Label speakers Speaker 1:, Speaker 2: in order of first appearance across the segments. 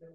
Speaker 1: Okay.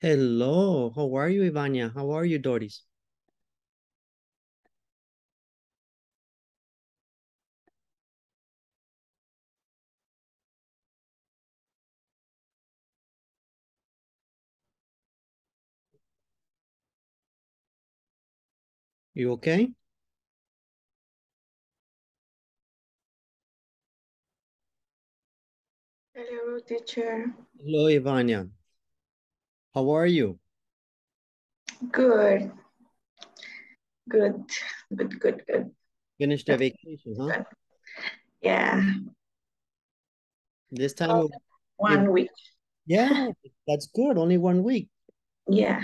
Speaker 1: Hello, how are you, Ivania? How are you, Doris? You okay?
Speaker 2: Hello, teacher.
Speaker 1: Hello, Ivania. How are you?
Speaker 2: Good. Good. Good, good, good.
Speaker 1: Finished the vacation, huh?
Speaker 2: Good. Yeah,
Speaker 1: This time,
Speaker 2: Oh. one week.
Speaker 1: yeah, that's good. Only one week.
Speaker 2: Yeah,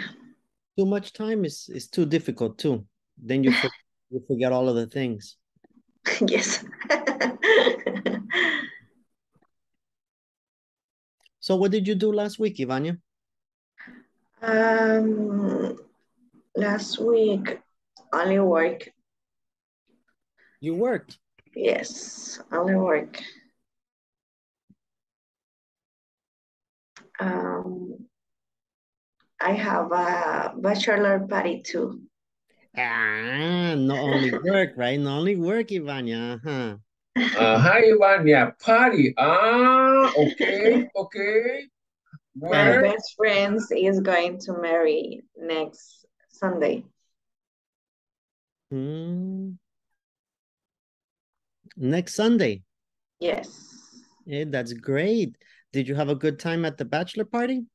Speaker 1: Too much time is is too difficult too. Then you for, you forget all of the things.
Speaker 2: yes.
Speaker 1: So what did you do last week, Ivania?
Speaker 2: um, last week, only work.
Speaker 1: You worked.
Speaker 2: Yes, only work. Um, I have a bachelor party too.
Speaker 1: Ah, not only work, right? Not only work, Ivania. Huh?
Speaker 3: Uh, hi, Ivania. Party. Ah, okay, okay.
Speaker 2: My best friend is going to marry next Sunday.
Speaker 1: Hmm. Next Sunday.
Speaker 2: Yes.
Speaker 1: Yeah, that's great. Did you have a good time at the bachelor party?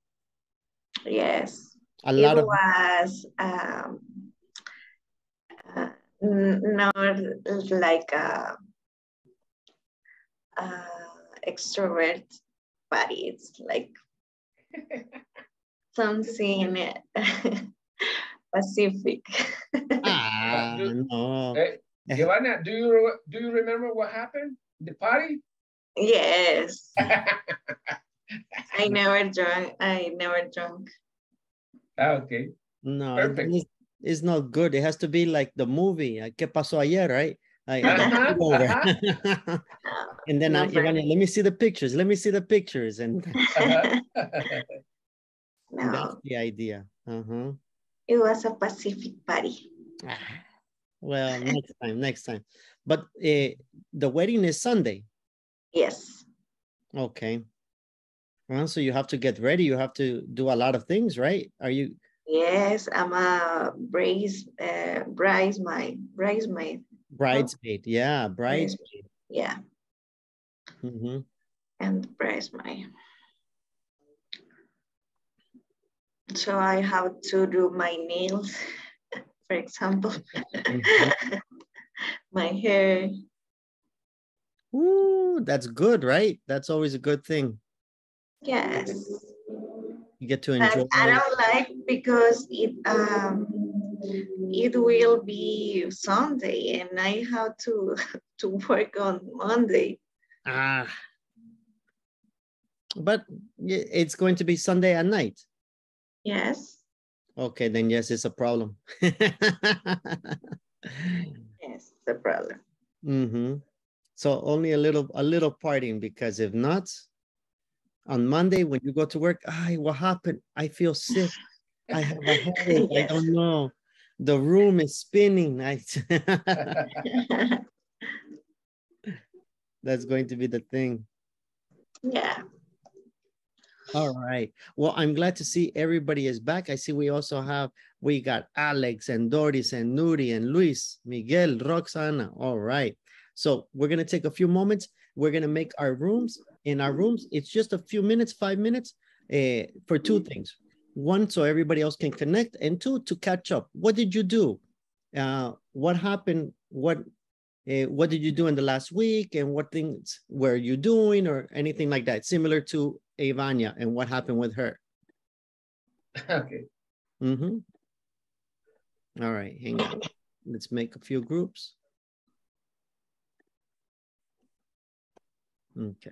Speaker 2: Yes.
Speaker 1: A
Speaker 2: It
Speaker 1: lot of
Speaker 2: was um, uh, n- not like a, a extrovert party. It's like something uh, Pacific.
Speaker 1: ah
Speaker 3: do-
Speaker 1: no.
Speaker 3: Eh, eh, hey, Ivania, do you do you remember what happened? The party?
Speaker 2: yes. I never drunk. I never drunk.
Speaker 3: Ah, okay.
Speaker 1: No,
Speaker 3: Perfect.
Speaker 1: It's, it's not good. It has to be like the movie, uh, ¿Qué pasó ayer, right? Like, the
Speaker 3: Uh-huh.
Speaker 1: And then I,
Speaker 2: Never.
Speaker 1: Ivania, let me see the pictures. Let me see the pictures. And
Speaker 3: Uh-huh.
Speaker 1: that's
Speaker 2: no,
Speaker 1: the idea. Uh-huh.
Speaker 2: it was a Pacific party.
Speaker 1: Ah, Well, next time, next time. But uh, the wedding is Sunday.
Speaker 2: Yes.
Speaker 1: Okay. Well, so you have to get ready. You have to do a lot of things, right? Are you?
Speaker 2: Yes, I'm a brace, uh, bridesmaid, bridesmaid.
Speaker 1: Bridesmaid, yeah, bridesmaid.
Speaker 2: Yeah,
Speaker 1: Mm -hmm.
Speaker 2: and bridesmaid. So I have to do my nails, for example, mm -hmm. my hair.
Speaker 1: Ooh, that's good, right? That's always a good thing.
Speaker 2: Yes.
Speaker 1: You get to enjoy.
Speaker 2: I don't like because it um it will be Sunday and I have to to work on Monday.
Speaker 1: Ah. But it's going to be Sunday at night.
Speaker 2: Yes.
Speaker 1: Okay, then yes, it's a problem.
Speaker 2: yes, it's a problem.
Speaker 1: Mm-hmm. So only a little a little partying because if not, on Monday when you go to work, I what happened? I feel sick. I have a headache. yes. I don't know. The room is spinning. I That's going to be the thing.
Speaker 2: Yeah.
Speaker 1: All right. Well, I'm glad to see everybody is back. I see we also have, we got Alex and Doris and Nuri and Luis, Miguel, Roxana. All right. So we're going to take a few moments. We're going to make our rooms. In our rooms, it's just a few minutes, five minutes uh, for two things. One, so everybody else can connect. And two, to catch up. What did you do? Uh, what happened? What uh, what did you do in the last week? And what things were you doing or anything like that? Similar to Ivania and what happened with her.
Speaker 3: Okay.
Speaker 1: Mm-hmm. All right, hang on. Let's make a few groups. Okay.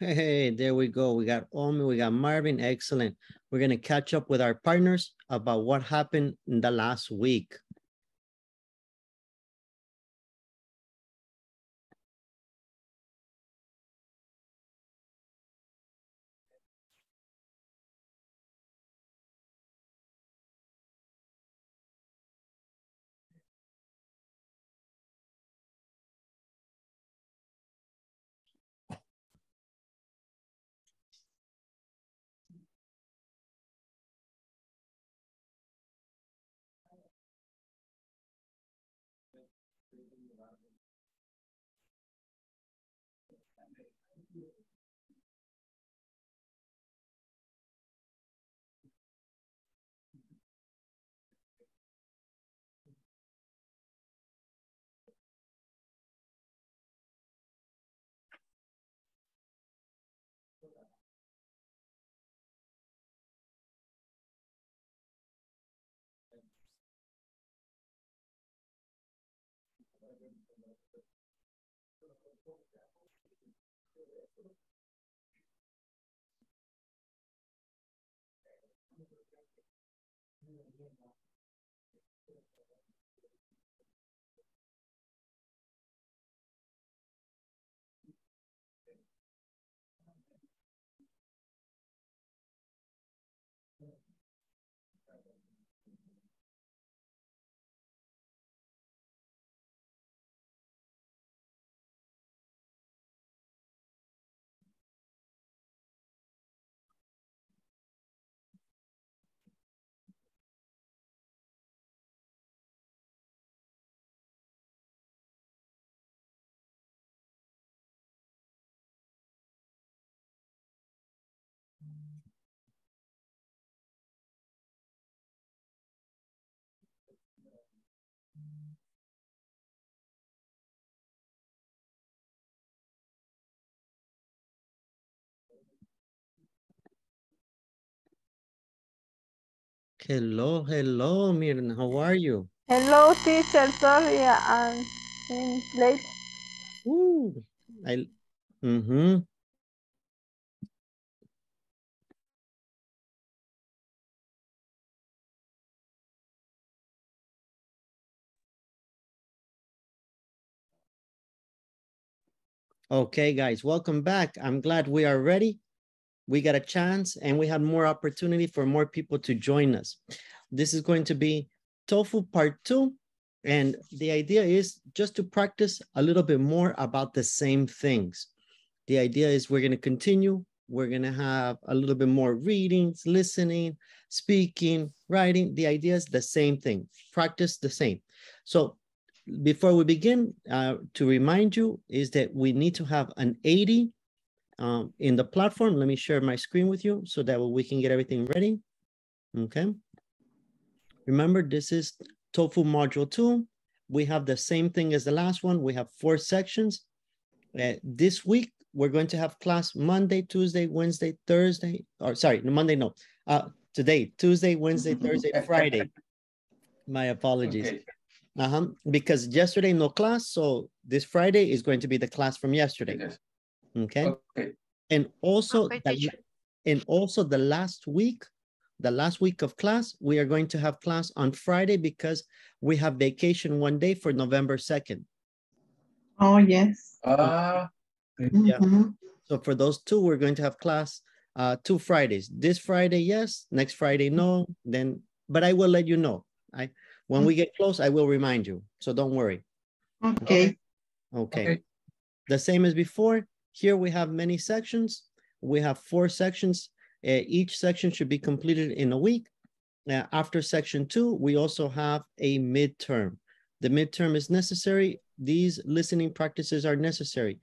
Speaker 1: Hey, there we go. We got Omi, we got Marvin. Excellent. We're going to catch up with our partners about what happened in the last week. Thank you. Hello, hello, Mirna. How are you?
Speaker 4: Hello, teacher. Sorry, I'm late.
Speaker 1: Ooh, I, mm-hmm. Okay, guys, welcome back. I'm glad we are ready. We got a chance and we have more opportunity for more people to join us. This is going to be TOEFL part two. And the idea is just to practice a little bit more about the same things. The idea is we're going to continue. We're going to have a little bit more readings, listening, speaking, writing. The idea is the same thing. Practice the same. So before we begin, uh, to remind you is that we need to have an 80 um, in the platform. Let me share my screen with you so that we can get everything ready. Okay. Remember, this is TOEFL Module 2. We have the same thing as the last one. We have four sections. Uh, this week, we're going to have class Monday, Tuesday, Wednesday, Thursday, or sorry, Monday, no. Uh, today, Tuesday, Wednesday, Thursday, Friday. My apologies. Okay. Uh-huh. Because yesterday no class, so this Friday is going to be the class from yesterday. Yes. Okay. Okay. And also, okay, the, and also the last week, the last week of class, we are going to have class on Friday because we have vacation one day for November 2nd.
Speaker 4: Oh, yes.
Speaker 3: Uh,
Speaker 1: yeah. Mm -hmm. So for those two, we're going to have class uh, two Fridays. This Friday, yes. Next Friday, no. Then, but I will let you know. I when we get close, I will remind you. So don't worry.
Speaker 4: Okay.
Speaker 1: Okay. okay. The same as before. Here we have many sections. We have four sections. Uh, each section should be completed in a week. Uh, after section two, we also have a midterm. The midterm is necessary. These listening practices are necessary.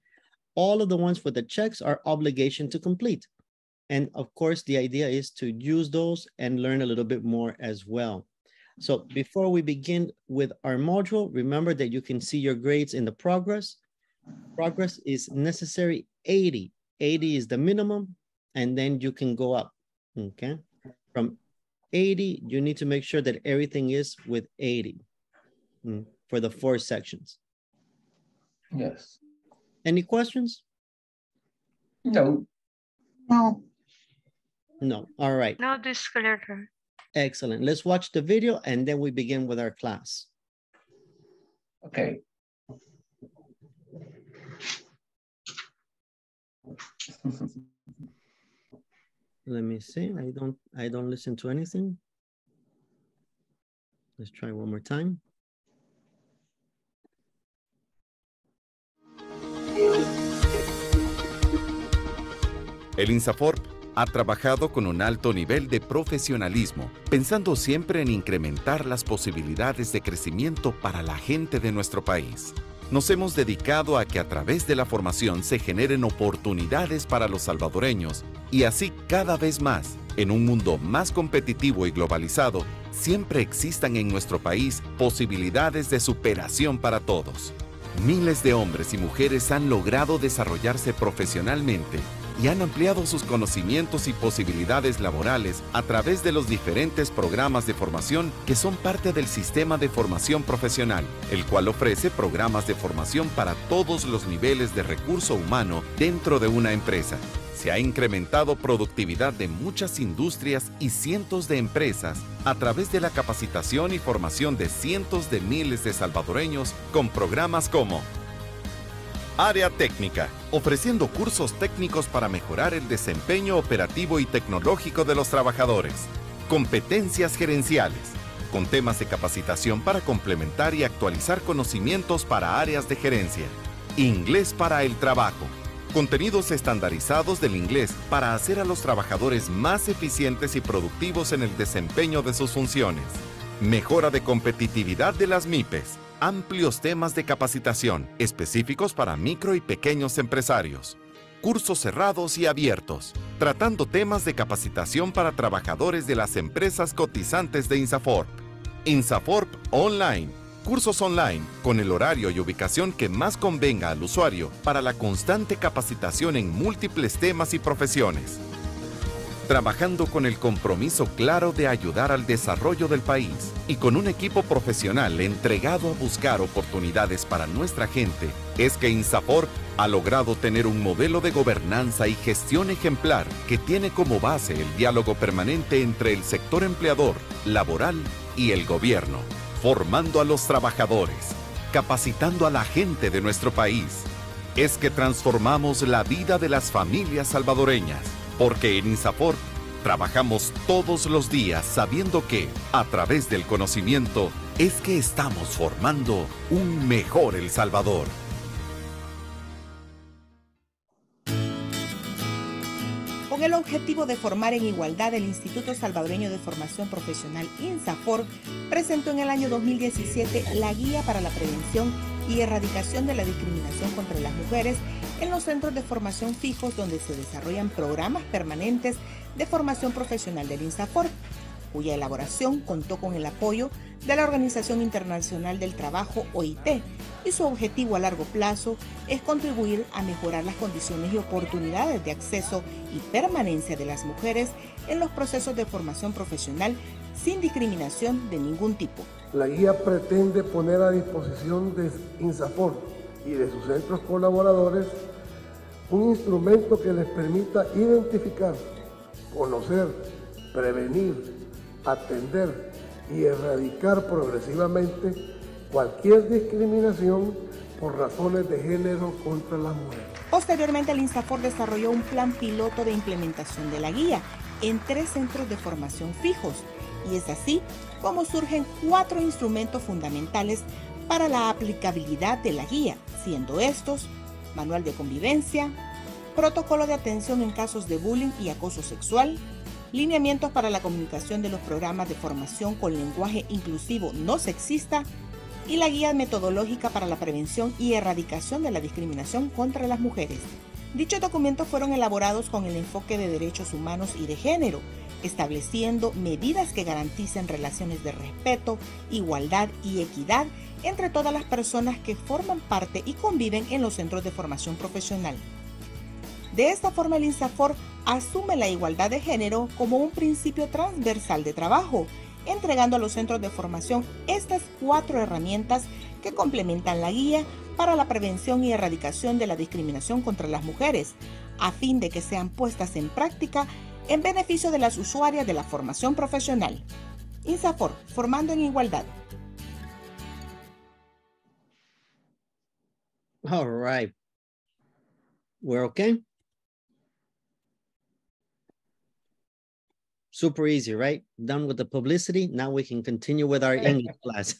Speaker 1: All of the ones with the checks are obligation to complete. And of course, the idea is to use those and learn a little bit more as well. So before we begin with our module, remember that you can see your grades in the progress. Progress is necessary 80. 80 is the minimum, and then you can go up, okay? From 80, you need to make sure that everything is with 80 mm, for the four sections.
Speaker 3: Yes.
Speaker 1: Any questions?
Speaker 3: No.
Speaker 2: No.
Speaker 1: No. All right.
Speaker 4: No disclosure.
Speaker 1: Excellent. Let's watch the video and then we begin with our class.
Speaker 3: Okay.
Speaker 1: Let me see. I don't I don't listen to anything. Let's try one more time.
Speaker 5: El INSAFORP ha trabajado con un alto nivel de profesionalismo, pensando siempre en incrementar las posibilidades de crecimiento para la gente de nuestro país. Nos hemos dedicado a que a través de la formación se generen oportunidades para los salvadoreños y así cada vez más, en un mundo más competitivo y globalizado, siempre existan en nuestro país posibilidades de superación para todos. Miles de hombres y mujeres han logrado desarrollarse profesionalmente y han ampliado sus conocimientos y posibilidades laborales a través de los diferentes programas de formación que son parte del sistema de formación profesional, el cual ofrece programas de formación para todos los niveles de recurso humano dentro de una empresa. Se ha incrementado productividad de muchas industrias y cientos de empresas a través de la capacitación y formación de cientos de miles de salvadoreños con programas como Área técnica, ofreciendo cursos técnicos para mejorar el desempeño operativo y tecnológico de los trabajadores. Competencias gerenciales, con temas de capacitación para complementar y actualizar conocimientos para áreas de gerencia. Inglés para el trabajo. Contenidos estandarizados del inglés para hacer a los trabajadores más eficientes y productivos en el desempeño de sus funciones. Mejora de competitividad de las MIPES amplios temas de capacitación específicos para micro y pequeños empresarios. Cursos cerrados y abiertos, tratando temas de capacitación para trabajadores de las empresas cotizantes de INSAFORP. INSAFORP Online. Cursos online con el horario y ubicación que más convenga al usuario para la constante capacitación en múltiples temas y profesiones trabajando con el compromiso claro de ayudar al desarrollo del país y con un equipo profesional entregado a buscar oportunidades para nuestra gente, es que INSAFORP ha logrado tener un modelo de gobernanza y gestión ejemplar que tiene como base el diálogo permanente entre el sector empleador, laboral y el gobierno, formando a los trabajadores, capacitando a la gente de nuestro país. Es que transformamos la vida de las familias salvadoreñas porque en INSAFORP trabajamos todos los días sabiendo que, a través del conocimiento, es que estamos formando un mejor El Salvador.
Speaker 6: El objetivo de formar en igualdad, el Instituto Salvadoreño de Formación Profesional INSAFOR presentó en el año 2017 la Guía para la Prevención y Erradicación de la Discriminación contra las Mujeres en los centros de formación fijos donde se desarrollan programas permanentes de formación profesional del INSAFOR, cuya elaboración contó con el apoyo de la Organización Internacional del Trabajo, OIT, y su objetivo a largo plazo es contribuir a mejorar las condiciones y oportunidades de acceso y permanencia de las mujeres en los procesos de formación profesional sin discriminación de ningún tipo.
Speaker 7: La guía pretende poner a disposición de INSAFOR y de sus centros colaboradores un instrumento que les permita identificar, conocer, prevenir, atender y erradicar progresivamente cualquier discriminación por razones de género contra las mujeres.
Speaker 6: Posteriormente, el INSAFOR desarrolló un plan piloto de implementación de la guía en tres centros de formación fijos y es así como surgen cuatro instrumentos fundamentales para la aplicabilidad de la guía, siendo estos manual de convivencia, protocolo de atención en casos de bullying y acoso sexual, lineamientos para la comunicación de los programas de formación con lenguaje inclusivo no sexista y la guía metodológica para la prevención y erradicación de la discriminación contra las mujeres. Dichos documentos fueron elaborados con el enfoque de derechos humanos y de género, estableciendo medidas que garanticen relaciones de respeto, igualdad y equidad entre todas las personas que forman parte y conviven en los centros de formación profesional. De esta forma, el INSAFOR asume la igualdad de género como un principio transversal de trabajo, entregando a los centros de formación estas cuatro herramientas que complementan la guía para la prevención y erradicación de la discriminación contra las mujeres, a fin de que sean puestas en práctica en beneficio de las usuarias de la formación profesional. INSAFOR, formando en igualdad.
Speaker 1: All right. We're okay? Super easy, right? Done with the publicity. Now we can continue with our English class.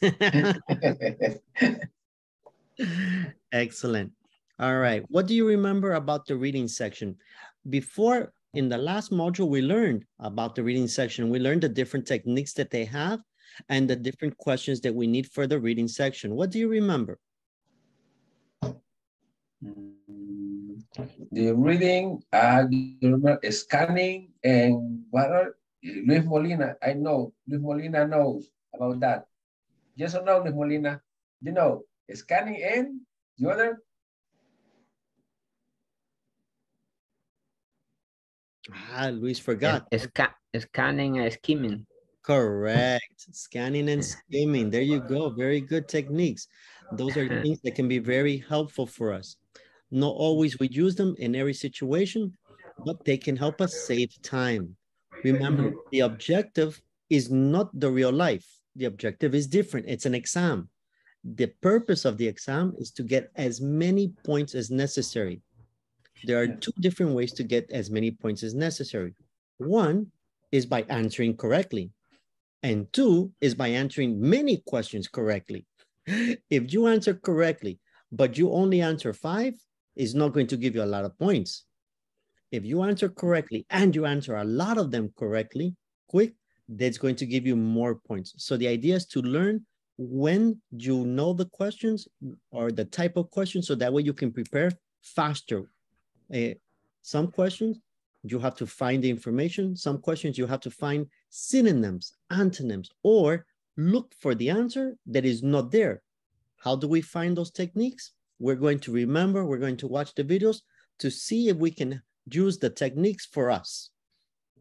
Speaker 1: Excellent. All right. What do you remember about the reading section? Before, in the last module, we learned about the reading section. We learned the different techniques that they have and the different questions that we need for the reading section. What do you remember?
Speaker 3: Mm, The reading, uh, you remember scanning and what are, Luis Molina, I know, Luis Molina knows about that. Yes or no, Luis Molina? You know, scanning and the other,
Speaker 1: Ah, Luis forgot.
Speaker 8: Sca scanning and skimming.
Speaker 1: Correct. Scanning and skimming. There you go. Very good techniques. Those are things that can be very helpful for us. Not always we use them in every situation, but they can help us save time. Remember, mm-hmm. the objective is not the real life. The objective is different. It's an exam. The purpose of the exam is to get as many points as necessary. There are two different ways to get as many points as necessary. One is by answering correctly. And two is by answering many questions correctly. If you answer correctly, but you only answer five, it's not going to give you a lot of points. If you answer correctly and you answer a lot of them correctly, quick, that's going to give you more points. So the idea is to learn when you know the questions or the type of questions, so that way you can prepare faster. Eh, some questions, you have to find the information. Some questions, you have to find synonyms, antonyms, or look for the answer that is not there. How do we find those techniques? We're going to remember, we're going to watch the videos to see if we can use the techniques for us.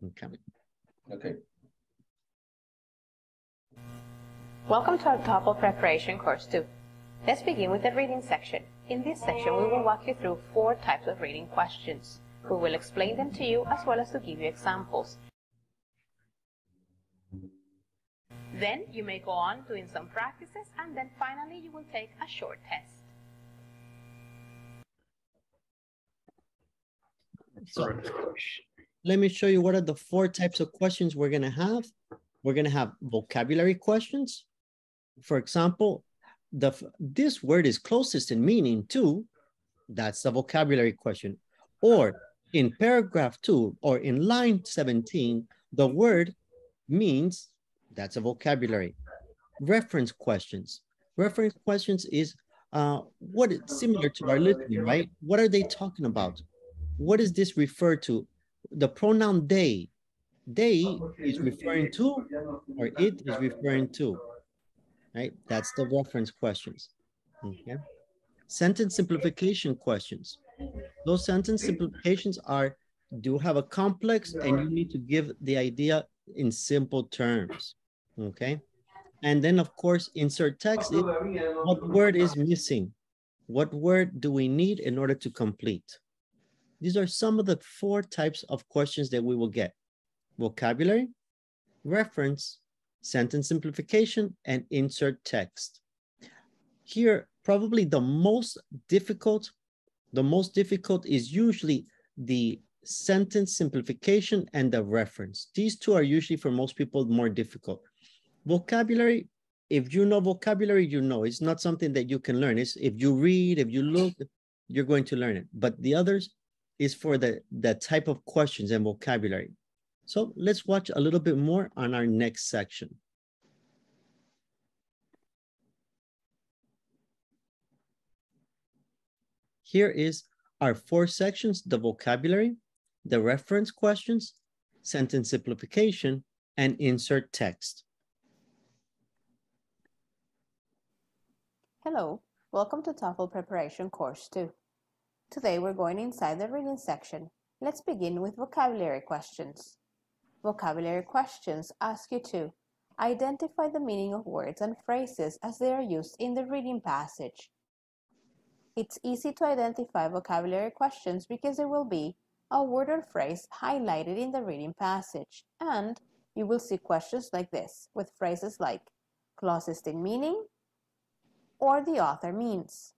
Speaker 1: Okay.
Speaker 3: okay.
Speaker 9: Welcome to our TOEFL preparation course 2. Let's begin with the reading section. In this section, we will walk you through four types of reading questions. We will explain them to you as well as to give you examples. Then you may go on doing some practices and then finally you will take a short test.
Speaker 1: So let me show you what are the four types of questions we're gonna have. We're gonna have vocabulary questions. For example, the this word is closest in meaning to, that's the vocabulary question. Or in paragraph two or in line 17, the word means, that's a vocabulary. Reference questions. Reference questions is uh, what is similar to our listening, right? What are they talking about? What does this refer to? The pronoun they. They oh, is referring to or it is referring to, right? That's the reference questions, okay? Sentence simplification questions. Those sentence simplifications are, do have a complex and you need to give the idea in simple terms, okay? And then of course, insert text, it, what word is missing? What word do we need in order to complete? These are some of the four types of questions that we will get. Vocabulary, reference, sentence simplification, and insert text. Here, probably the most difficult, the most difficult is usually the sentence simplification and the reference. These two are usually for most people more difficult. Vocabulary, if you know vocabulary, you know, it's not something that you can learn. It's if you read, if you look, you're going to learn it. But the others is for the, the type of questions and vocabulary. So let's watch a little bit more on our next section. Here is our four sections, the vocabulary, the reference questions, sentence simplification, and insert text.
Speaker 10: Hello, welcome to TOEFL Preparation Course 2. Today we're going inside the reading section. Let's begin with vocabulary questions. Vocabulary questions ask you to identify the meaning of words and phrases as they are used in the reading passage. It's easy to identify vocabulary questions because there will be a word or phrase highlighted in the reading passage, and you will see questions like this with phrases like closest in meaning or the author means.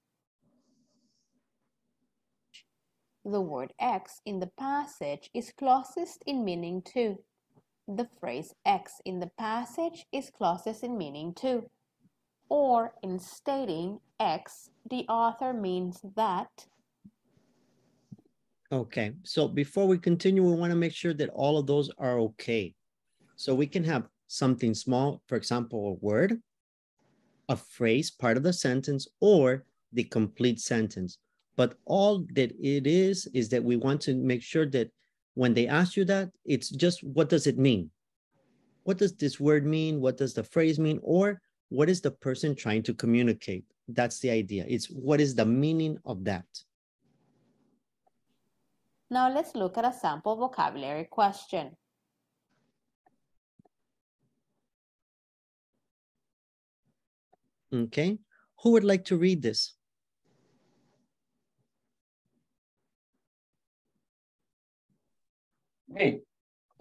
Speaker 10: The word X in the passage is closest in meaning to. The phrase X in the passage is closest in meaning to. Or in stating X, the author means that.
Speaker 1: Okay, so before we continue, we want to make sure that all of those are okay. So we can have something small, for example, a word, a phrase, part of the sentence, or the complete sentence. But all that it is, is that we want to make sure that when they ask you that, it's just what does it mean? What does this word mean? What does the phrase mean? Or what is the person trying to communicate? That's the idea. It's what is the meaning of that?
Speaker 10: Now let's look at a sample vocabulary question.
Speaker 1: Okay, who would like to read this?
Speaker 3: Me.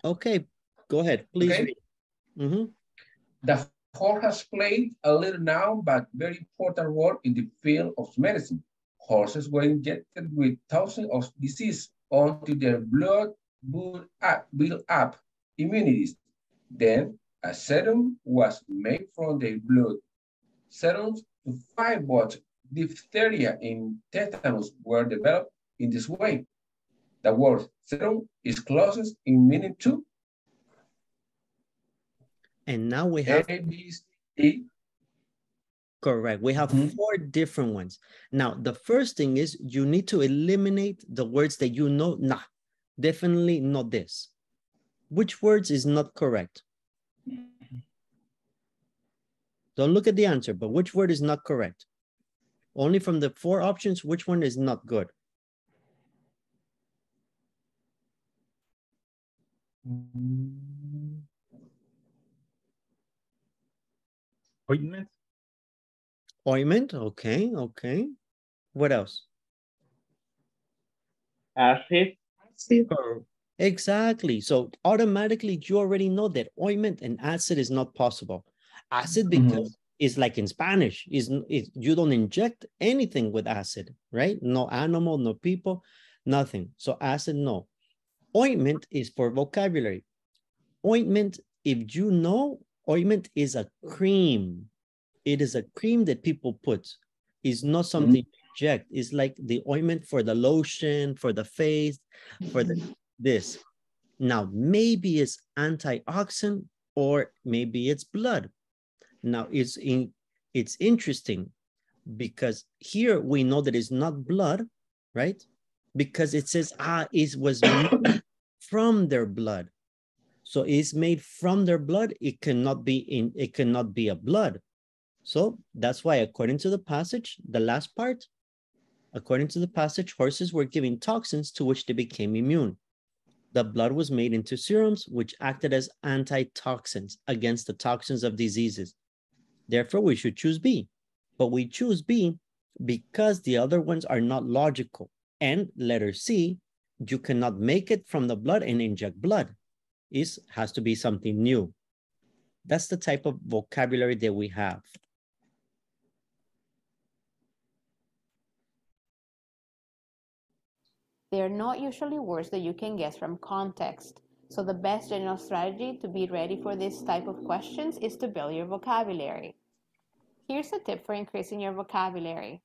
Speaker 1: Okay, go ahead, please
Speaker 3: Okay.
Speaker 1: read. Mhm.
Speaker 3: The horse has played a little now, but very important role in the field of medicine. Horses were injected with thousands of diseases until their blood build up, build up immunities. Then a serum was made from their blood. Serums to fight both diphtheria and tetanus were developed in this way. The word serum is closest in meaning to
Speaker 1: And now we have
Speaker 3: A, B, C, D.
Speaker 1: Correct. We have
Speaker 3: Mhm.
Speaker 1: four different ones. Now, the first thing is you need to eliminate the words that you know, nah, definitely not this. Which words is not correct? Don't look at the answer, but which word is not correct? Only from the four options, which one is not good? Mm.
Speaker 11: Ointment?
Speaker 1: Ointment, okay, okay. What else?
Speaker 11: Acid?
Speaker 1: Cor- Exactly. So automatically you already know that ointment and acid is not possible. Acid mm-hmm. because it's like in Spanish, is is you don't inject anything with acid, right? No animal, no people, nothing. So acid, no. Ointment is for vocabulary. Ointment, if you know, ointment is a cream. It is a cream that people put. It's not something you inject. It's like the ointment for the lotion, for the face, for the this. Now, maybe it's antioxidant or maybe it's blood. Now, it's in it's interesting because here we know that it's not blood, right? Because it says, ah, it was made from their blood. So it's made from their blood. It cannot be in, it cannot be a blood. So that's why, according to the passage, the last part, according to the passage, horses were given toxins to which they became immune. The blood was made into serums, which acted as antitoxins against the toxins of diseases. Therefore, we should choose B. But we choose B because the other ones are not logical. And letter C, you cannot make it from the blood and inject blood. It has to be something new. That's the type of vocabulary that we have.
Speaker 10: They are not usually words that you can guess from context. So the best general strategy to be ready for this type of questions is to build your vocabulary. Here's a tip for increasing your vocabulary.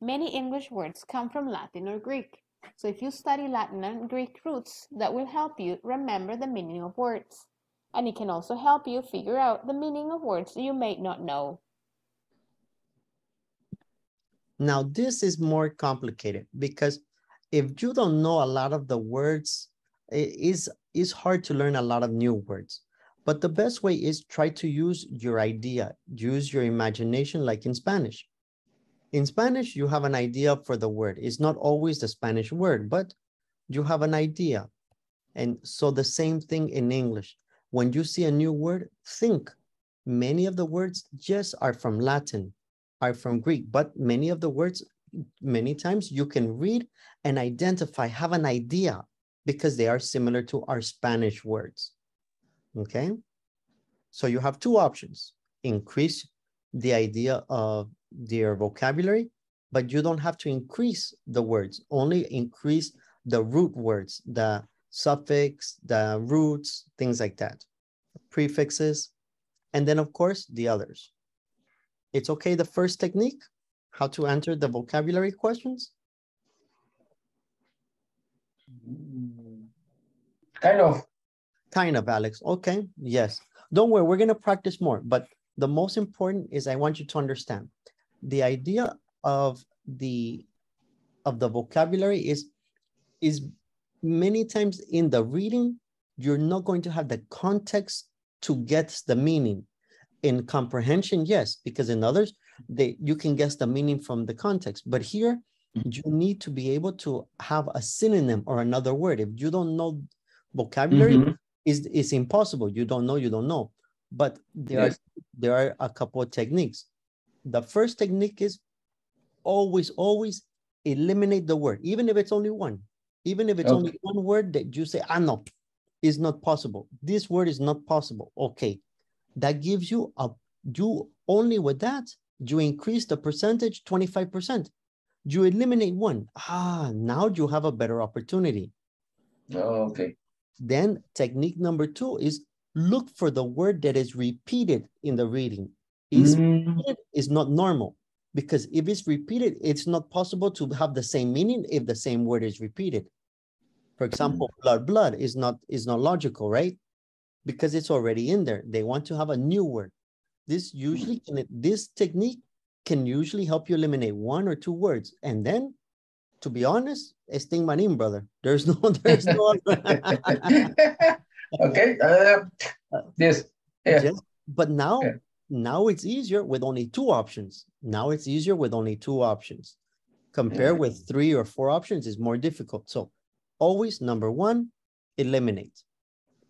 Speaker 10: Many English words come from Latin or Greek. So if you study Latin and Greek roots, that will help you remember the meaning of words. And it can also help you figure out the meaning of words you may not know.
Speaker 1: Now, this is more complicated because if you don't know a lot of the words, it is it's hard to learn a lot of new words. But the best way is try to use your idea, use your imagination like in Spanish. In Spanish, you have an idea for the word. It's not always the Spanish word, but you have an idea. And so the same thing in English. When you see a new word, think. Many of the words, just are from Latin, are from Greek, but many of the words, many times you can read and identify, have an idea because they are similar to our Spanish words. Okay? So you have two options. Increase the idea of their vocabulary, but you don't have to increase the words, only increase the root words, the suffix, the roots, things like that, prefixes, and then of course the others. It's okay, the first technique, how to answer the vocabulary questions?
Speaker 3: Kind of.
Speaker 1: Kind of, Alex. Okay, yes. Don't worry, we're going to practice more. But the most important is I want you to understand the idea of the of the vocabulary is is many times in the reading you're not going to have the context to get the meaning. In comprehension yes because in others they you can guess the meaning from the context. But here you need to be able to have a synonym or another word. If you don't know vocabulary
Speaker 3: Mhm.
Speaker 1: is is impossible. You don't know you don't know. But there
Speaker 3: Yes.
Speaker 1: are there are a couple of techniques the first technique is always always eliminate the word even if it's only one. Even if it's only one word that you say ah no is not possible. This word is not possible. Okay. That gives you a you only with that you increase the percentage 25 percent. You eliminate one. Ah now you have a better opportunity.
Speaker 3: Oh, okay.
Speaker 1: then technique number two is look for the word that is repeated in the reading. Is
Speaker 3: Mm.
Speaker 1: is not normal because if it's repeated, it's not possible to have the same meaning if the same word is repeated. For example, blood, blood is not is not logical, right? Because it's already in there. They want to have a new word. This usually can this technique can usually help you eliminate one or two words, and then to be honest, Esting Marin, brother. There's no, there's no other.
Speaker 3: okay. Uh, this. Yeah.
Speaker 1: Just- but now,
Speaker 3: Yeah.
Speaker 1: Now it's easier with only two options. Now it's easier with only two options. Compare
Speaker 3: Yeah.
Speaker 1: with three or four options is more difficult. So always number one, eliminate.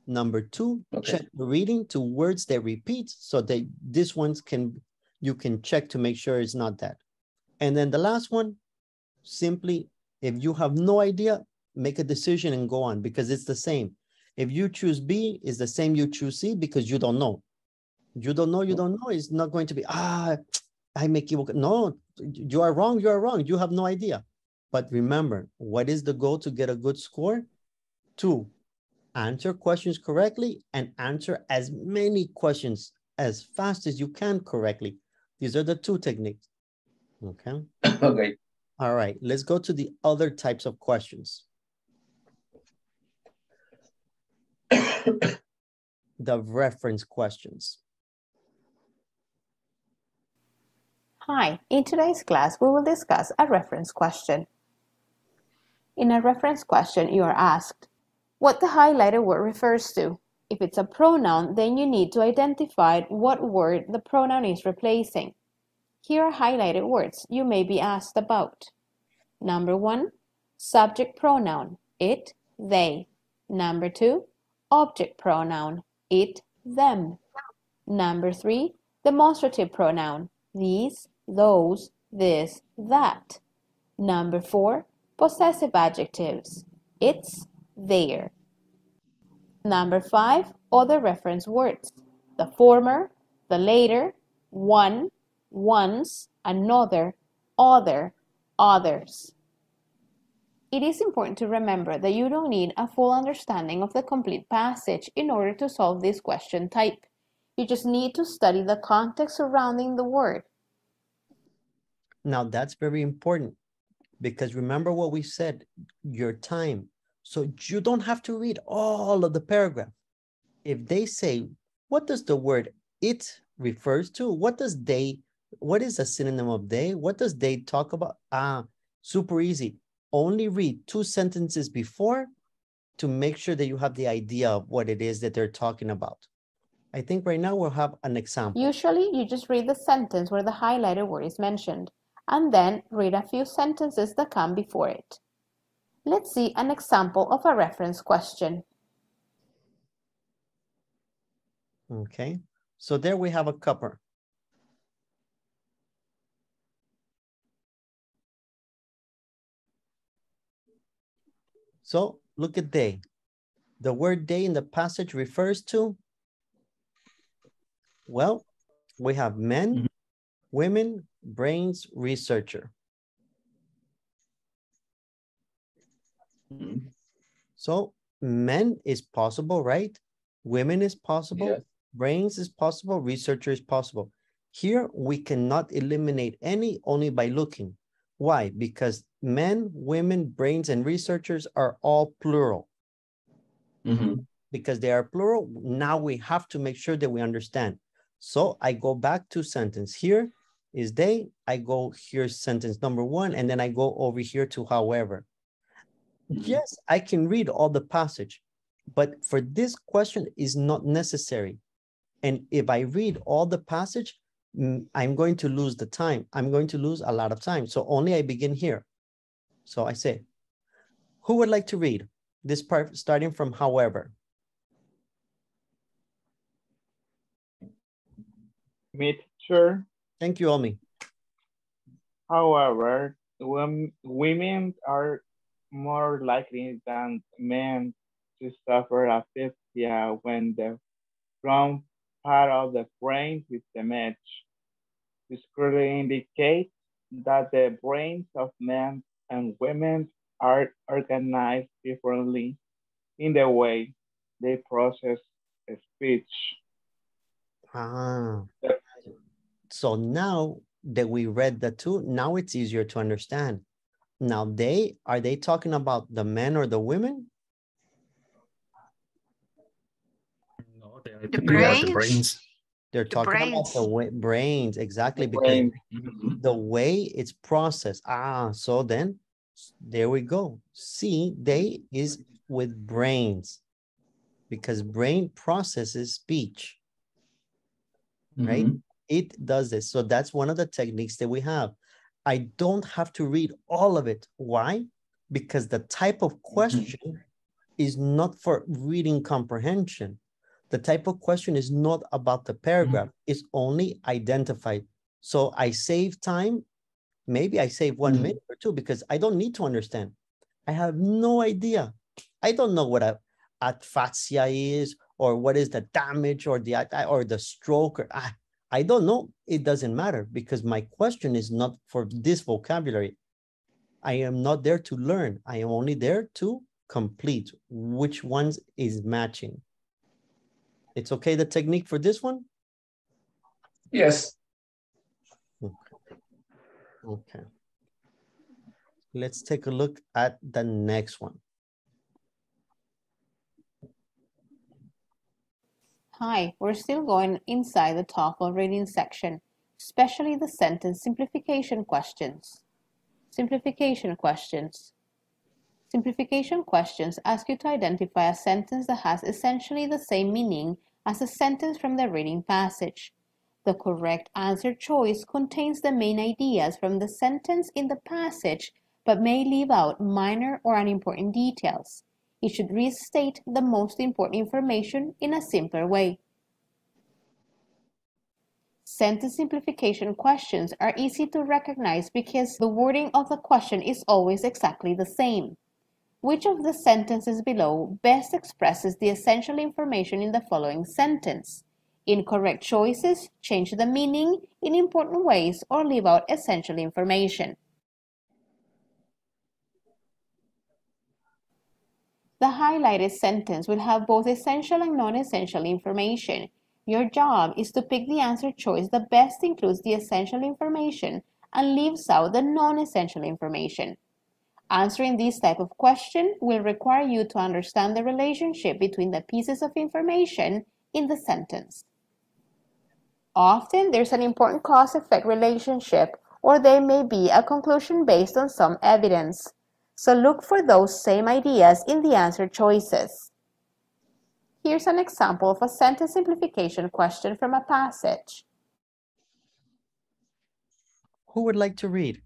Speaker 1: Number two,
Speaker 3: Okay.
Speaker 1: check the reading to words that repeat so that this ones can, you can check to make sure it's not that. And then the last one, simply, if you have no idea, make a decision and go on because it's the same. If you choose B, it's the same you choose C because you don't know. You don't know, you don't know. It's not going to be, ah, I make you, no, you are wrong, you are wrong. You have no idea. But remember, what is the goal to get a good score? Two, answer questions correctly and answer as many questions as fast as you can correctly. These are the two techniques. Okay.
Speaker 3: Okay.
Speaker 1: All right, let's go to the other types of questions. the reference questions.
Speaker 10: Hi, in today's class we will discuss a reference question. In a reference question you are asked what the highlighted word refers to. If it's a pronoun, then you need to identify what word the pronoun is replacing. Here are highlighted words you may be asked about. Number one, subject pronoun, it, they. Number two, object pronoun, it, them. Number three, demonstrative pronoun, these, those, this, that. Number four, possessive adjectives, its, there. Number five, other reference words, the former, the later, one, once, another, other, others. It is important to remember that you don't need a full understanding of the complete passage in order to solve this question type. You just need to study the context surrounding the word.
Speaker 1: Now that's very important because remember what we said, your time. So you don't have to read all of the paragraph. If they say, what does the word it refers to? What does they, what is a synonym of they? What does they talk about? Ah, super easy. Only read two sentences before to make sure that you have the idea of what it is that they're talking about. I think right now we'll have an example.
Speaker 10: Usually, you just read the sentence where the highlighted word is mentioned, and then read a few sentences that come before it. Let's see an example of a reference question.
Speaker 1: Okay, so there we have a couple. So look at they. The word they in the passage refers to, well, we have men, mm-hmm. women, brains, researcher. Hmm. So men is possible, right? Women is possible,
Speaker 3: Yes.
Speaker 1: brains is possible, researcher is possible. Here, we cannot eliminate any only by looking. Why? Because men, women, brains, and researchers are all plural. Mm-hmm. Because they are plural, now we have to make sure that we understand. So I go back to sentence. Here is they, I go here sentence number one, and then I go over here to however. Yes, I can read all the passage, but for this question is not necessary. And if I read all the passage, mm, I'm going to lose the time. I'm going to lose a lot of time. So only I begin here. So I say, who would like to read this part starting from however?
Speaker 11: Meet sure.
Speaker 1: Thank you, Omi.
Speaker 11: However, women are more likely than men to suffer asphyxia when the front part of the brain is damaged. This clearly indicates that the brains of men and women are organized differently in the way they process speech.
Speaker 1: Ah. So now that we read the two, now it's easier to understand. Now they, are they talking about the men or the women?
Speaker 12: The brains.
Speaker 1: They're
Speaker 12: The
Speaker 1: talking about the
Speaker 12: brains.
Speaker 1: brains, exactly, because
Speaker 11: brain.
Speaker 1: the way it's processed. Ah, so then there we go. See, they is with brains because brain processes speech, right? It does this. So that's one of the techniques that we have. I don't have to read all of it. Why? Because the type of mm-hmm. question is not for reading comprehension. The type of question is not about the paragraph, mm-hmm. it's only identified. So I save time. Maybe I save one mm-hmm. minute or two because I don't need to understand. I have no idea. I don't know what a aphasia is or what is the damage or the or the stroke or I, I don't know. It doesn't matter because my question is not for this vocabulary. I am not there to learn. I am only there to complete which ones is matching. It's okay, the technique for this one?
Speaker 3: Yes.
Speaker 1: Okay. Let's take a look at the next one.
Speaker 10: Hi, we're still going inside the TOEFL reading section, especially the sentence simplification questions. Simplification questions. Simplification questions ask you to identify a sentence that has essentially the same meaning as a sentence from the reading passage. The correct answer choice contains the main ideas from the sentence in the passage but may leave out minor or unimportant details. It should restate the most important information in a simpler way. Sentence simplification questions are easy to recognize because the wording of the question is always exactly the same. Which of the sentences below best expresses the essential information in the following sentence? Incorrect choices change the meaning in important ways or leave out essential information. The highlighted sentence will have both essential and non-essential information. Your job is to pick the answer choice that best includes the essential information and leaves out the non-essential information. Answering this type of question will require you to understand the relationship between the pieces of information in the sentence. Often there's an important cause-effect relationship or there may be a conclusion based on some evidence. So look for those same ideas in the answer choices. Here's an example of a sentence simplification question from a passage.
Speaker 1: Who would like to read?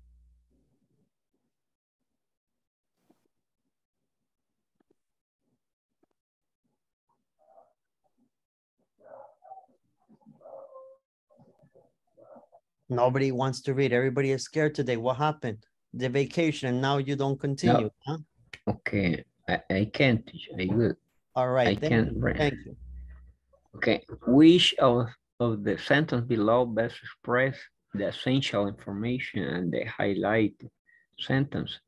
Speaker 1: Nobody wants to read. Everybody is scared today. What happened? The vacation and now you don't continue, huh?
Speaker 8: Okay. I, I can't. I will.
Speaker 1: All right.
Speaker 8: I
Speaker 1: you. Thank you.
Speaker 8: Okay. Which of, of the sentence below best express the essential information and the highlight sentence?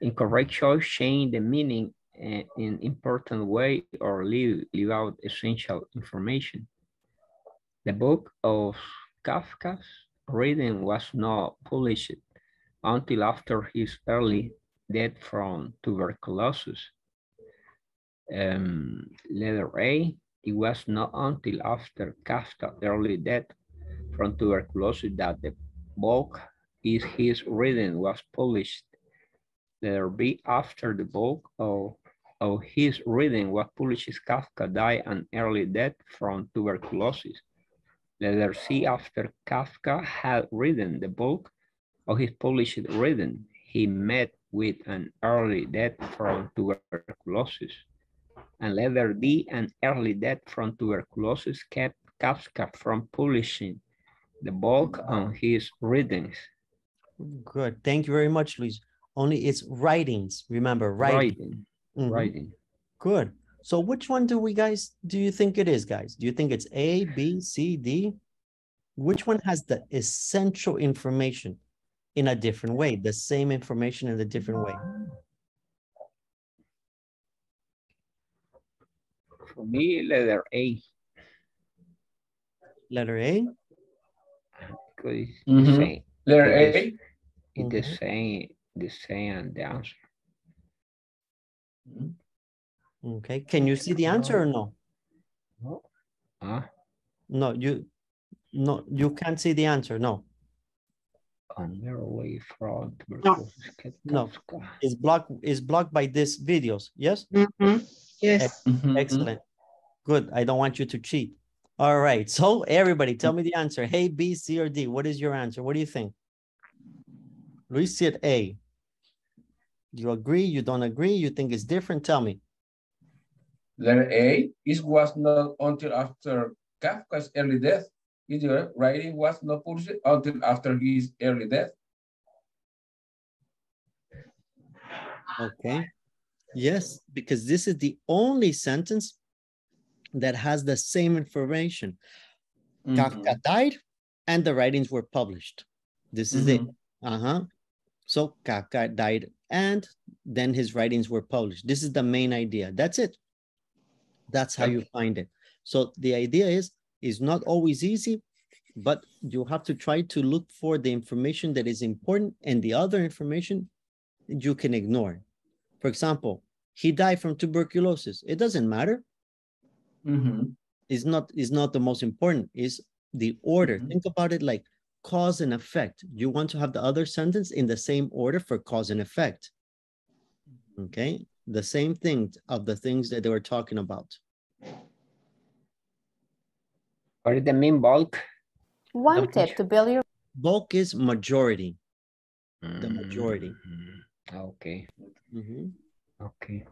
Speaker 8: Incorrect choice change the meaning uh, in important way or leave, leave out essential information. The book of Kafka's reading was not published until after his early death from tuberculosis. Um, letter A, it was not until after Kafka's early death from tuberculosis that the book is his reading was published. Letter B, after the book of, of his reading was published, Kafka died an early death from tuberculosis. Letter C, after Kafka had written the book of his published reading, he met with an early death from tuberculosis. And letter D, an early death from tuberculosis kept Kafka from publishing the bulk on his readings.
Speaker 1: Good. Thank you very much, Luis. Only it's writings. Remember, writing.
Speaker 8: Writing,
Speaker 1: Mhm.
Speaker 8: writing.
Speaker 1: Good. So which one do we guys, do you think it is, guys? Do you think it's A, B, C, D? Which one has the essential information in a different way, the same information in a different way?
Speaker 8: For me, letter A,
Speaker 1: Letter A?
Speaker 8: because it's
Speaker 3: Mhm.
Speaker 8: the same.
Speaker 3: Letter
Speaker 8: It's-
Speaker 3: A.
Speaker 8: It's the
Speaker 1: Mhm.
Speaker 8: same, the same and the answer.
Speaker 1: Okay, can you see the answer or no?
Speaker 8: Huh?
Speaker 1: No, you, no, you can't see the answer, no.
Speaker 8: On their way from tuberculosis kept
Speaker 1: No.
Speaker 8: Kafka.
Speaker 1: It's blocked, it's blocked by this videos, yes?
Speaker 2: Mhm. Yes.
Speaker 3: Mhm.
Speaker 1: Excellent. Good. I don't want you to cheat. All right. So everybody tell me the answer. Hey, B, C, or D. What is your answer? What do you think? Luis said A. You agree? You don't agree? You think it's different? Tell me.
Speaker 3: Letter A, it was not until after Kafka's early death. His writing was not published until after his early death.
Speaker 1: Okay. Yes, because this is the only sentence that has the same information. Kafka died and the writings were published. This is it. Uh-huh. So Kafka died and then his writings were published. This is the main idea. That's it. That's how you find it. So the idea is, is not always easy, but you have to try to look for the information that is important and the other information you can ignore. For example, he died from tuberculosis. It doesn't matter.
Speaker 3: Mhm.
Speaker 1: It's not, it's not the most important, is the order. Think about it like cause and effect. You want to have the other sentence in the same order for cause and effect. Okay, the same thing of the things that they were talking about.
Speaker 8: What is the main bulk?
Speaker 10: One tip to build your
Speaker 1: Bulk is majority, the majority.
Speaker 8: Mm, Okay,
Speaker 1: Mhm.
Speaker 8: okay.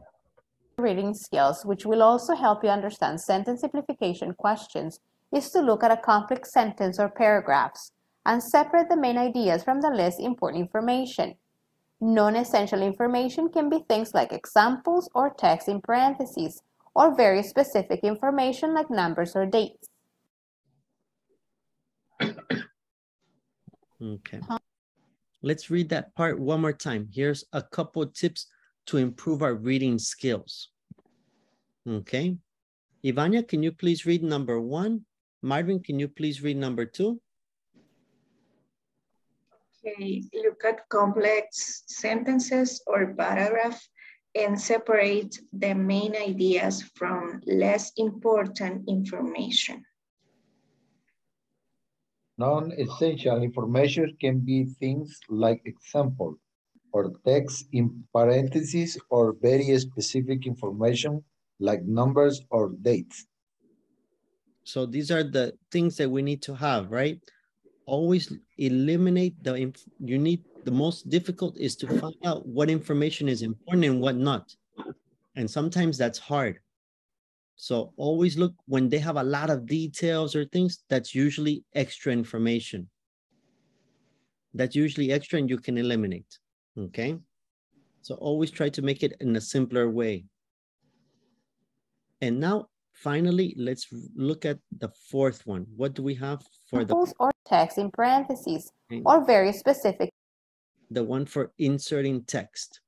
Speaker 10: reading skills, which will also help you understand sentence simplification questions, is to look at a complex sentence or paragraphs and separate the main ideas from the less important information. Non-essential information can be things like examples or text in parentheses, or very specific information like numbers or dates.
Speaker 1: Okay. Let's read that part one more time. Here's a couple tips to improve our reading skills. Okay. Ivania, can you please read number one? Marvin, can you please read number two?
Speaker 2: Okay, look at complex sentences or paragraph and separate the main ideas from less important information.
Speaker 12: Non-essential information can be things like example or text in parentheses or very specific information like numbers or dates.
Speaker 1: So these are the things that we need to have, right? Always eliminate the, you need, the most difficult is to find out what information is important and what not. And sometimes that's hard. So always look when they have a lot of details or things, that's usually extra information. That's usually extra and you can eliminate, okay? So always try to make it in a simpler way. And now, finally, let's look at the fourth one. What do we have for the,
Speaker 10: or text in parentheses
Speaker 1: Okay.
Speaker 10: or very specific.
Speaker 1: the one for inserting text?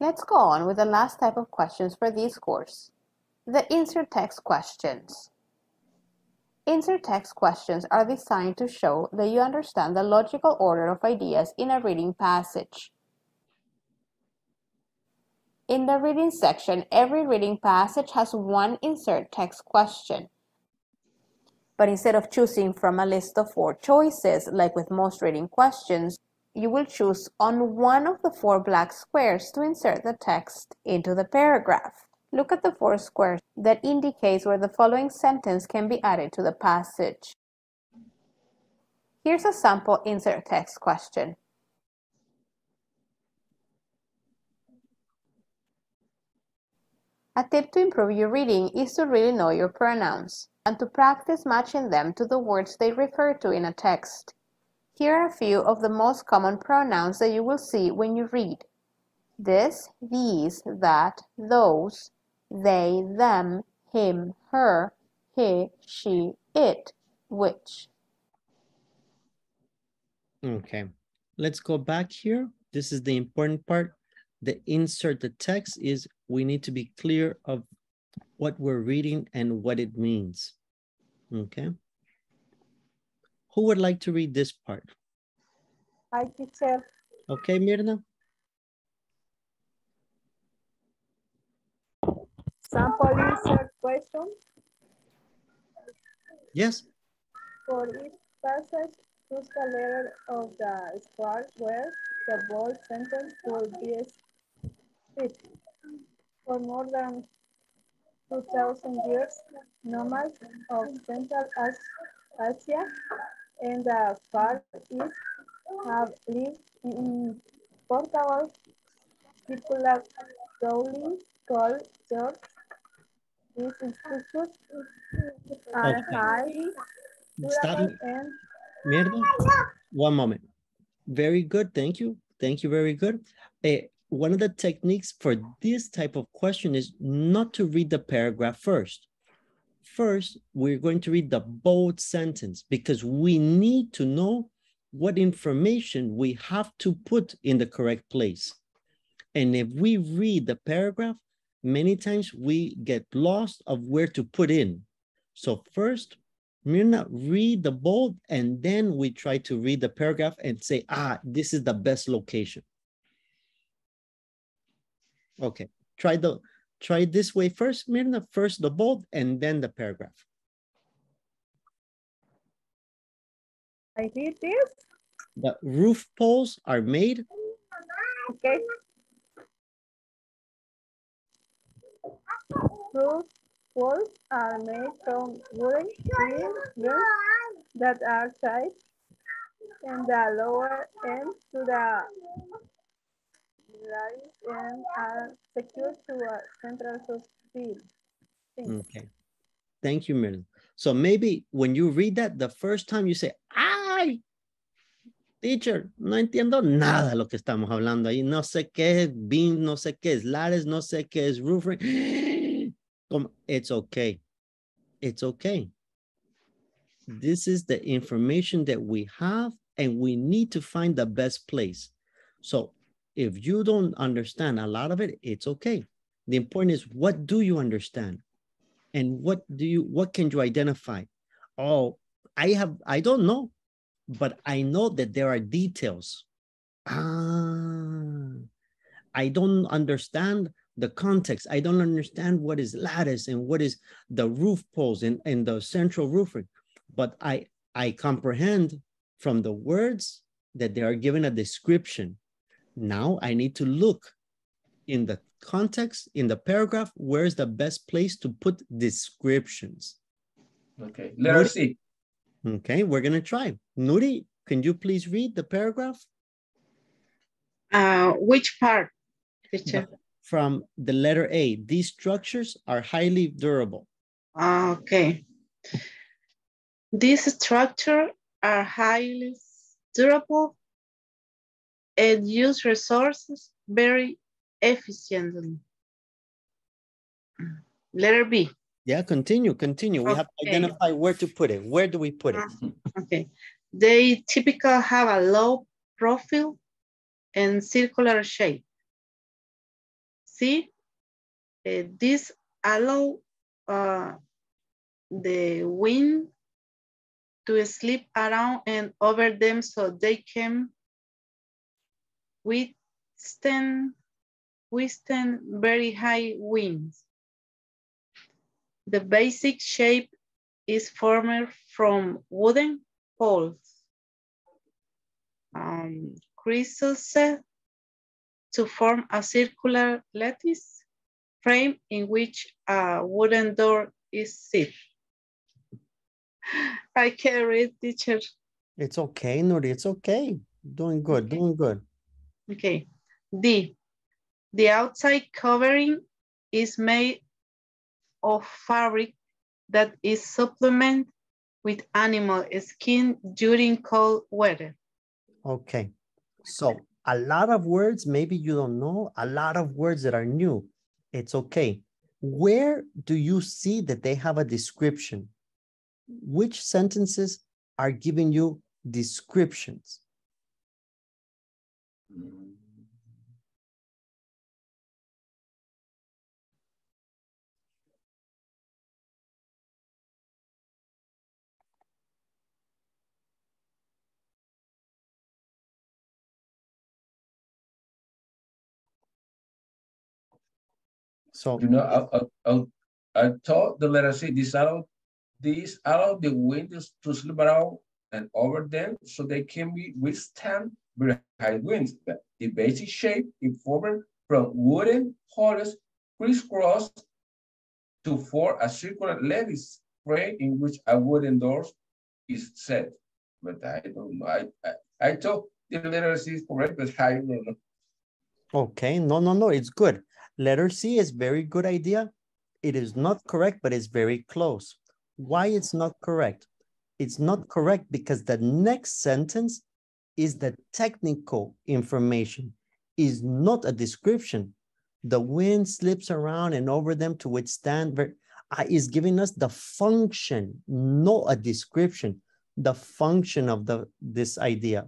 Speaker 10: Let's go on with the last type of questions for this course, the insert text questions. Insert text questions are designed to show that you understand the logical order of ideas in a reading passage. In the reading section, every reading passage has one insert text question. But instead of choosing from a list of four choices, like with most reading questions, you will choose on one of the four black squares to insert the text into the paragraph. Look at the four squares that indicates where the following sentence can be added to the passage. Here's a sample insert text question. A tip to improve your reading is to really know your pronouns and to practice matching them to the words they refer to in a text. Here are a few of the most common pronouns that you will see when you read. This, these, that, those, they, them, him, her, he, she, it, which.
Speaker 1: Okay, let's go back here. This is the important part. The insert the text is we need to be clear of what we're reading and what it means. Okay. Who would like to read this part?
Speaker 4: Hi, teacher.
Speaker 1: Okay, Mirna?
Speaker 4: Sample insert question.
Speaker 1: Yes.
Speaker 4: For each passage, choose the letter of the square where the bold sentence will be fit. For more than 2,000 years, nomads of Central Asia and the Far East have lived in portable circular dwellings called George. These structures are
Speaker 1: Okay.
Speaker 4: highly
Speaker 1: Stop Mirna, one moment. Very good, thank you. Thank you, very good. Eh, one of the techniques for this type of question is not to read the paragraph first. First, we're going to read the bold sentence because we need to know what information we have to put in the correct place. And if we read the paragraph, many times we get lost of where to put in. So first, Mirna, read the bold and then we try to read the paragraph and say, ah, this is the best location. Okay, try the try this way first, Mirna, first the bold and then the paragraph.
Speaker 4: I did this.
Speaker 1: The roof poles are made
Speaker 4: Okay. Roof walls are made from wooden beams that are tied in the lower end to the right end are secured to a central steel.
Speaker 1: Okay. Thank you, Mirna. So maybe when you read that the first time you say, ay, teacher, no entiendo nada lo que estamos hablando ahí. No sé qué es beam, no sé qué es ladders, no sé qué es roofing. It's okay. It's okay. This is the information that we have and we need to find the best place. So if you don't understand a lot of it, it's okay. The important is what do you understand? And what do you, what can you identify? Oh, I have, I don't know, but I know that there are details. Ah, I don't understand the context. I don't understand what is lattice and what is the roof poles and, and the central roofing. But I, I comprehend from the words that they are given a description. Now I need to look in the context, in the paragraph, where's the best place to put descriptions?
Speaker 3: Okay, letter
Speaker 1: Nuri?
Speaker 3: C.
Speaker 1: Okay, we're gonna try. Nuri, can you please read the paragraph?
Speaker 13: Uh, which part, teacher?
Speaker 1: From the letter A, these structures are highly durable.
Speaker 13: Ah, Okay. These structures are highly durable and use resources very efficiently. Letter B.
Speaker 1: Yeah, continue, continue. We have to identify where to put it. Where do we put it?
Speaker 13: Okay. They typically have a low profile and circular shape. See, uh, this allow uh, the wind to slip around and over them so they can withstand, withstand very high winds. The basic shape is formed from wooden poles, um, to form a circular lattice frame in which a wooden door is set. I can't read, teacher.
Speaker 1: It's okay, Nuri, it's okay. Doing good, doing good.
Speaker 13: Okay. D. The outside covering is made of fabric that is supplemented with animal skin during cold weather.
Speaker 1: Okay, so a lot of words, maybe you don't know, a lot of words that are new. It's okay. Where do you see that they have a description? Which sentences are giving you descriptions? So
Speaker 3: You know, I, I, I, I thought the letter C, this allow, this allow the winds to slip around and over them so they can be withstand very high winds. But the basic shape is formed from wooden poles crisscrossed to form a circular lattice frame in which a wooden door is set. But I don't know. I, I, I thought the letter C is correct, but I don't know.
Speaker 1: Okay, no, no, no, it's good. Letter C is very good idea. It is not correct, but it's very close. Why it's not correct? It's not correct because the next sentence is the technical information, is not a description. The wind slips around and over them to withstand, uh, is giving us the function, not a description, the function of the this idea.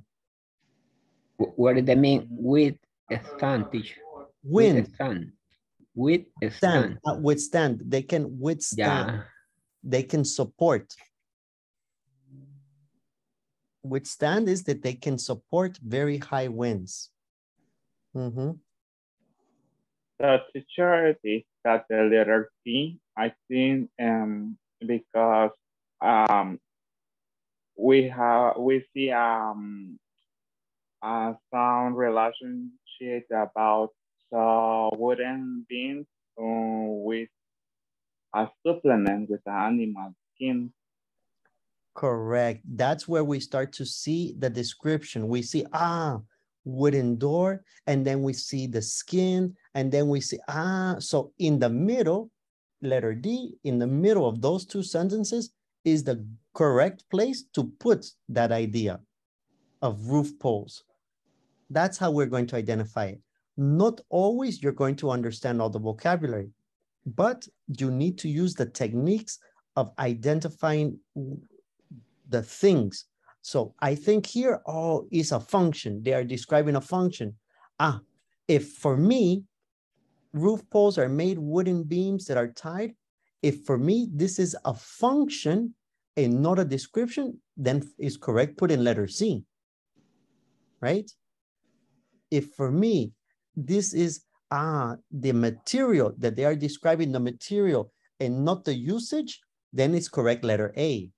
Speaker 8: What does that mean with a teacher?
Speaker 1: Wind.
Speaker 8: With a stand. With a
Speaker 1: stand,
Speaker 8: stand.
Speaker 1: uh, withstand. They can withstand.
Speaker 8: Yeah.
Speaker 1: They can support. Withstand is that they can support very high winds. Mhm.
Speaker 11: The teacher is that the letter C, I think, um, because um, we have we see um uh, some relationship about the wooden beams uh, with a supplement with the animal skin.
Speaker 1: Correct. That's where we start to see the description. We see, ah, wooden door, and then we see the skin, and then we see, ah, so in the middle, letter D, in the middle of those two sentences is the correct place to put that idea of roof poles. That's how we're going to identify it. Not always you're going to understand all the vocabulary, but you need to use the techniques of identifying the things. So I think here, oh, is a function. They are describing a function. Ah, if for me, roof poles are made wooden beams that are tied, if for me, this is a function and not a description, then is correct, put in letter C, right? If for me, this is ah, the material that they are describing the material and not the usage, then it's correct letter A.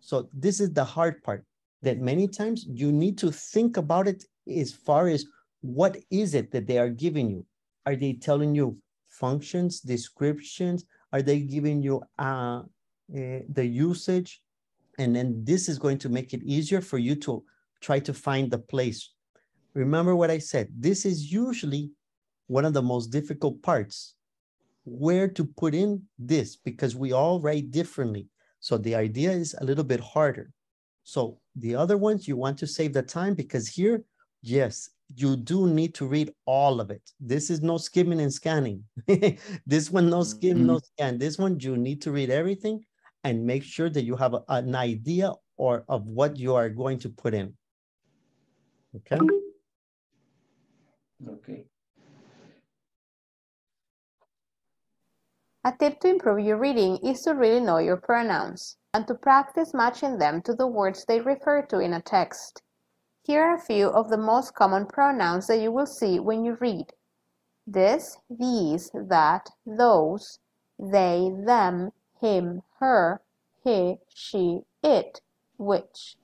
Speaker 1: So this is the hard part that many times you need to think about it as far as what is it that they are giving you? Are they telling you functions, descriptions? Are they giving you uh, uh, the usage? And then this is going to make it easier for you to try to find the place. Remember what I said, this is usually one of the most difficult parts, where to put in this, because we all write differently. So the idea is a little bit harder. So the other ones, you want to save the time because here, yes, you do need to read all of it. This is no skimming and scanning. this one, no skim, no mm-hmm. scan. This one, you need to read everything and make sure that you have a- an idea or of what you are going to put in. Okay?
Speaker 3: Okay.
Speaker 10: A tip to improve your reading is to really know your pronouns and to practice matching them to the words they refer to in a text. Here are a few of the most common pronouns that you will see when you read. This, these, that, those, they, them, him, her, he, she, it, which.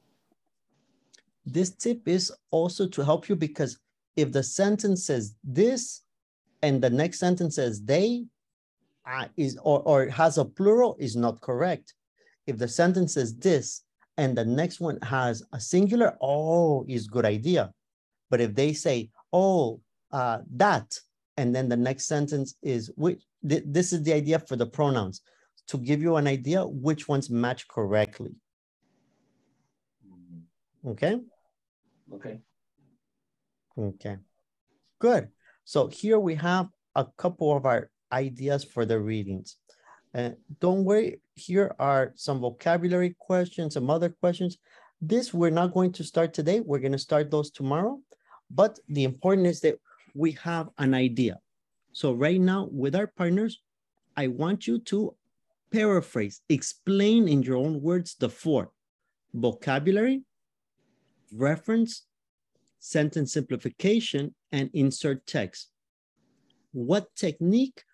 Speaker 1: This tip is also to help you because if the sentence says this and the next sentence says they, uh, is or, or has a plural is not correct. If the sentence says this and the next one has a singular, oh, is good idea. But if they say, oh, uh, that, and then the next sentence is which, th this is the idea for the pronouns to give you an idea which ones match correctly. Okay.
Speaker 3: Okay.
Speaker 1: Okay, good. So here we have a couple of our ideas for the readings. And don't worry, here are some vocabulary questions, some other questions. This we're not going to start today. We're going to start those tomorrow. But the important is that we have an idea. So right now with our partners, I want you to paraphrase, explain in your own words the four. Vocabulary, reference, sentence simplification, and insert text. What technique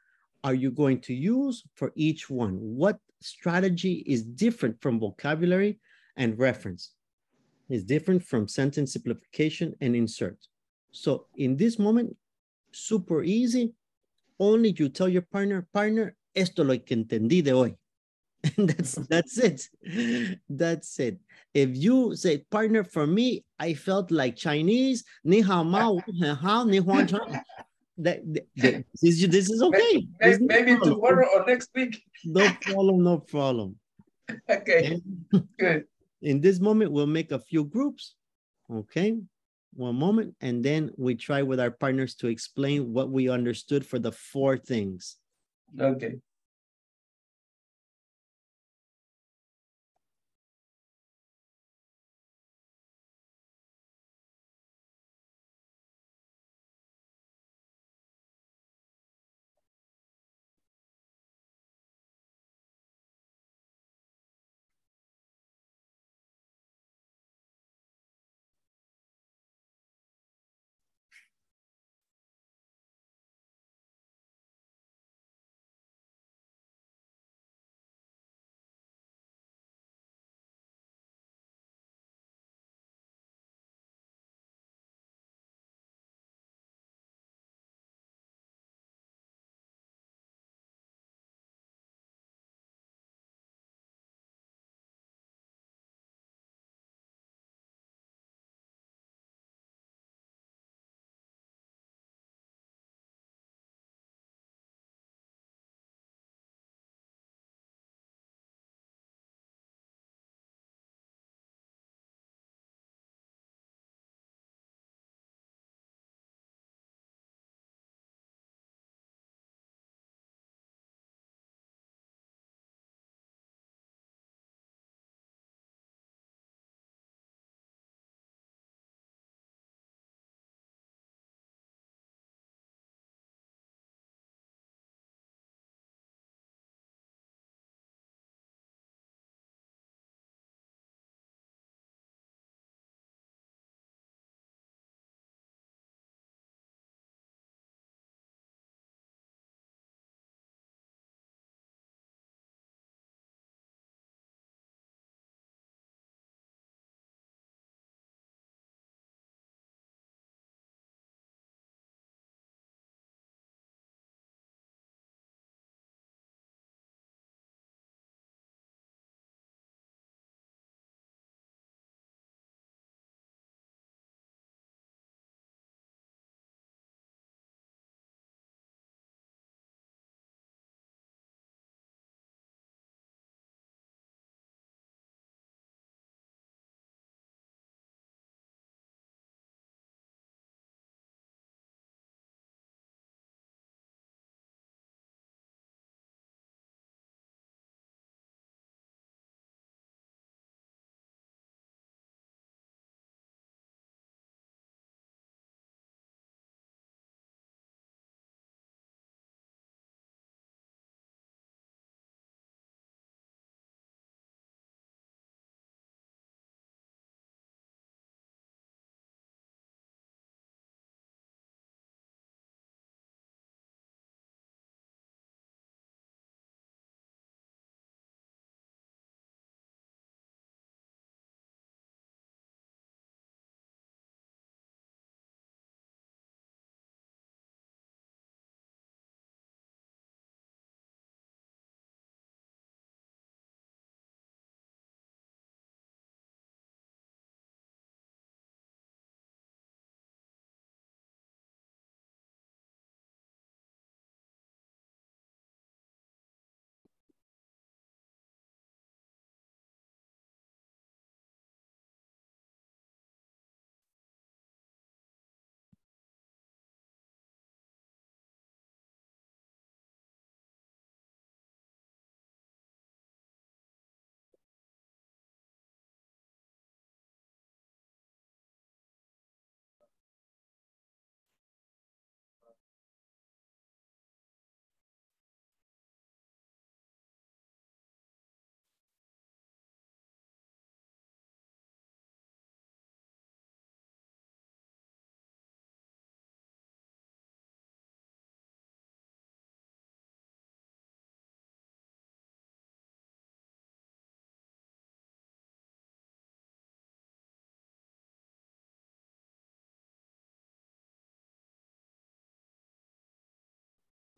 Speaker 1: are you going to use for each one? What strategy is different from vocabulary and reference? Is different from sentence simplification and insert. So in this moment, super easy. Only you tell your partner, partner, esto lo que entendí de hoy. And that's that's it. That's it. If you say partner for me, I felt like Chinese, ni hao mao, hao, ni huan. That, that- this, is- this is okay. There's no
Speaker 3: Maybe tomorrow or next week.
Speaker 1: No problem, no problem.
Speaker 3: Okay, good.
Speaker 1: In this moment, we'll make a few groups. Okay, one moment, and then we try with our partners to explain what we understood for the four things.
Speaker 3: Okay.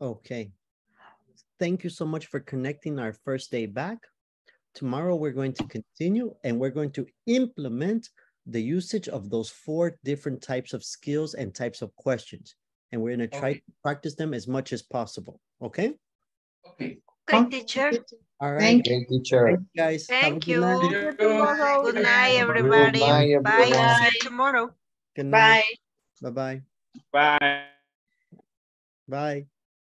Speaker 1: Okay. Thank you so much for connecting our first day back. Tomorrow, we're going to continue and we're going to implement the usage of those four different types of skills and types of questions. And we're going to try
Speaker 3: Okay.
Speaker 1: to practice them as much as possible. Okay?
Speaker 3: Okay.
Speaker 2: Okay, teacher.
Speaker 1: All right.
Speaker 12: Thank you, teacher.
Speaker 1: Thank you, guys. Have a
Speaker 2: Thank
Speaker 1: good
Speaker 2: you.
Speaker 1: night.
Speaker 2: Good night, everybody.
Speaker 12: night,
Speaker 2: Bye.
Speaker 12: everyone.
Speaker 2: See you tomorrow.
Speaker 1: Good night.
Speaker 13: Bye.
Speaker 1: Bye-bye.
Speaker 11: Bye.
Speaker 1: Bye.